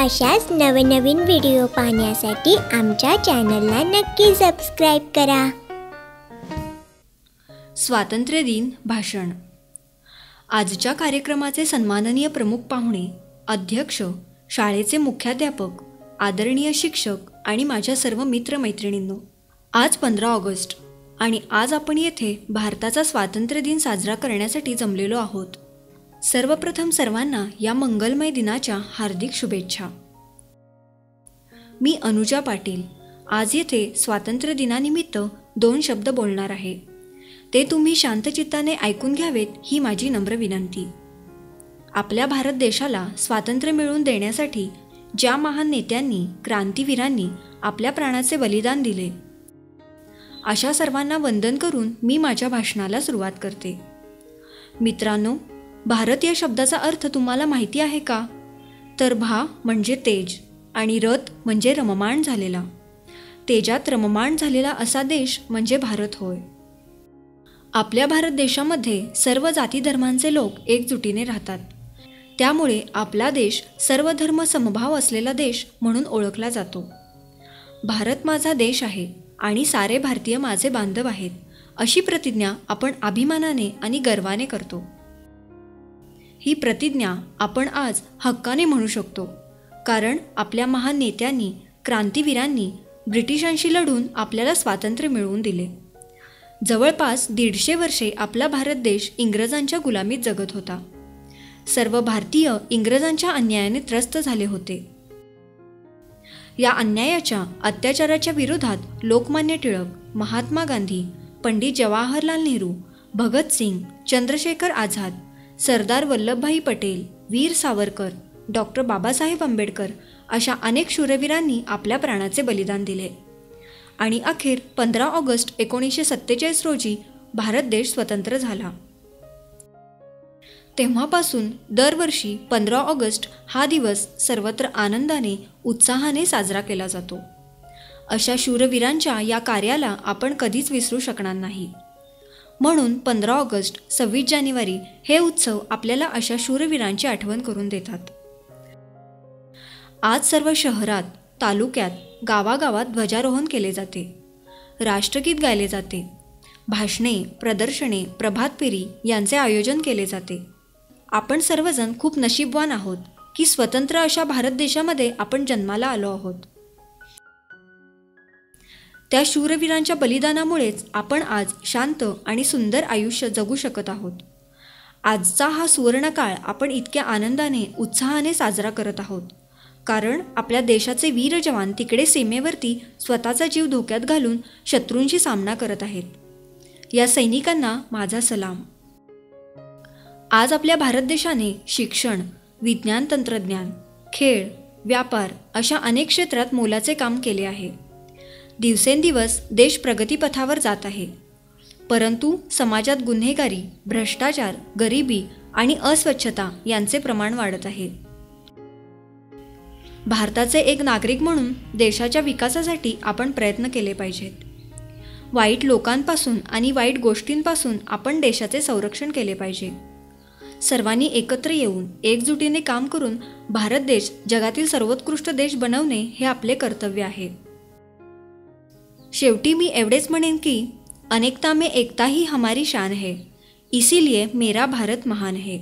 अशाच नवनवीन व्हिडिओ पाहण्यासाठी आमच्या चॅनलला नक्की सबस्क्राईब करा. स्वातंत्र्य दिन भाषण. आजच्या कार्यक्रमाचे सन्माननीय प्रमुख पाहुणे अध्यक्ष शाळेचे मुख्याध्यापक आदरणीय शिक्षक आणि माझ्या सर्व मित्रमैत्रिणींनो आज पंधरा ऑगस्ट आणि आज आपण येथे भारताचा स्वातंत्र्य दिन साजरा करण्यासाठी जमलेलो आहोत. सर्वप्रथम सर्वांना या मंगलमय दिनाच्या हार्दिक शुभेच्छा. मी अनुजा पाटील आज येथे स्वातंत्र्य दिनानिमित्त दोन शब्द बोलणार आहे. ते तुम्ही शांतचित्ताने ऐकून घ्यावेत ही माझी नम्र विनंती. आपल्या भारत देशाला स्वातंत्र्य मिळवून देण्यासाठी ज्या महान नेत्यांनी क्रांतीवीरांनी आपल्या प्राणाचे बलिदान दिले अशा सर्वांना वंदन करून मी माझ्या भाषणाला सुरुवात करते. मित्रांनो भारत या शब्दाचा अर्थ तुम्हाला माहिती आहे का? तर भा म्हणजे तेज आणि रथ म्हणजे रममाण झालेला. तेजात रममाण झालेला असा देश म्हणजे भारत होय. आपल्या भारत देशामध्ये सर्व जाती धर्मांचे लोक एकजुटीने राहतात. त्यामुळे आपला देश सर्व धर्म समभाव असलेला देश म्हणून ओळखला जातो. भारत माझा देश आहे आणि सारे भारतीय माझे बांधव आहेत अशी प्रतिज्ञा आपण अभिमानाने आणि गर्वाने करतो. ही प्रतिज्ञा आपण आज हक्काने म्हणू शकतो. कारण आपल्या महान नेत्यांनी क्रांतीवीरांनी ब्रिटिशांशी लढून आपल्याला स्वातंत्र्य मिळवून दिले. जवळपास दीडशे वर्षे आपला भारत देश इंग्रजांच्या गुलामीत जगत होता. सर्व भारतीय इंग्रजांच्या अन्यायाने त्रस्त झाले होते. या अन्यायाच्या अत्याचाराच्या विरोधात लोकमान्य टिळक महात्मा गांधी पंडित जवाहरलाल नेहरू भगतसिंग चंद्रशेखर आझाद सरदार वल्लभभाई पटेल वीर सावरकर डॉक्टर बाबासाहेब आंबेडकर अशा अनेक शूरवीरांनी आपल्या प्राणाचे बलिदान दिले. आणि अखेर पंधरा ऑगस्ट एकोणीसशे सत्तेचाळीस रोजी भारत देश स्वतंत्र झाला. तेव्हापासून दरवर्षी पंधरा ऑगस्ट हा दिवस सर्वत्र आनंदाने उत्साहाने साजरा केला जातो. अशा शूरवीरांच्या या कार्याला आपण कधीच विसरू शकणार नाही. म्हणून पंधरा ऑगस्ट सव्वीस जानेवारी हे उत्सव आपल्याला अशा शूरवीरांची आठवण करून देतात. आज सर्व शहरात तालुक्यात गावागावात ध्वजारोहण केले जाते. राष्ट्रगीत गायले जाते. भाषणे प्रदर्शने प्रभात फेरी यांचे आयोजन केले जाते. आपण सर्वजण खूप नशीबवान आहोत की स्वतंत्र अशा भारत देशामध्ये आपण जन्माला आलो आहोत. त्या शूरवीरांच्या बलिदानामुळेच आपण आज शांत आणि सुंदर आयुष्य जगू शकत आहोत. आजचा हा सुवर्णकाळ आपण इतक्या आनंदाने उत्साहाने साजरा करत आहोत. कारण आपल्या देशाचे वीर जवान तिकडे सीमेवरती स्वतःचा जीव धोक्यात घालून शत्रूंशी सामना करत आहेत. या सैनिकांना माझा सलाम. आज आपल्या भारत देशाने शिक्षण विज्ञान तंत्रज्ञान खेळ व्यापार अशा अनेक क्षेत्रात मोलाचे काम केले आहे. दिवसेंदिवस देश प्रगतीपथावर जात आहे. परंतु समाजात गुन्हेगारी भ्रष्टाचार गरिबी आणि अस्वच्छता यांचे प्रमाण वाढत आहे. भारताचे एक नागरिक म्हणून देशाच्या विकासासाठी आपण प्रयत्न केले पाहिजेत. वाईट लोकांपासून आणि वाईट गोष्टींपासून आपण देशाचे संरक्षण केले पाहिजे. सर्वांनी एकत्र येऊन एकजुटीने काम करून भारत देश जगातील सर्वोत्कृष्ट देश बनवणे हे आपले कर्तव्य आहे. शेवटी मी एवढेच म्हणेन की अनेकता में एकता ही हमारी शान है इसीलिए मेरा भारत महान है।